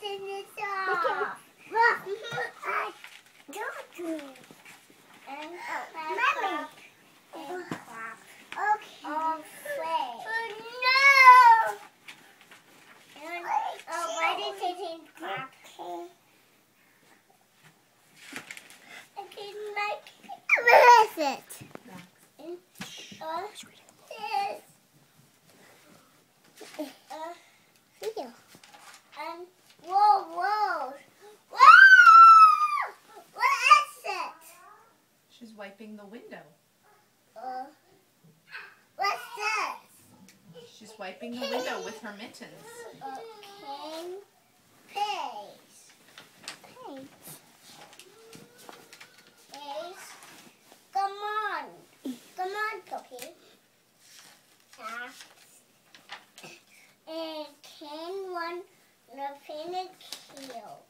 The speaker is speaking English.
turn this off. Look, I And Mommy. Okay. Oh. No. And, oh, why did it? Okay. I can like. Where is it? In, uh, this. Uh, video. And whoa, whoa, whoa! What is it? She's wiping the window. Uh, what's this? She's wiping the window with her mittens. King pigs. Pigs. Pigs. Come on. Come on, Cookie. And can one the painted kill.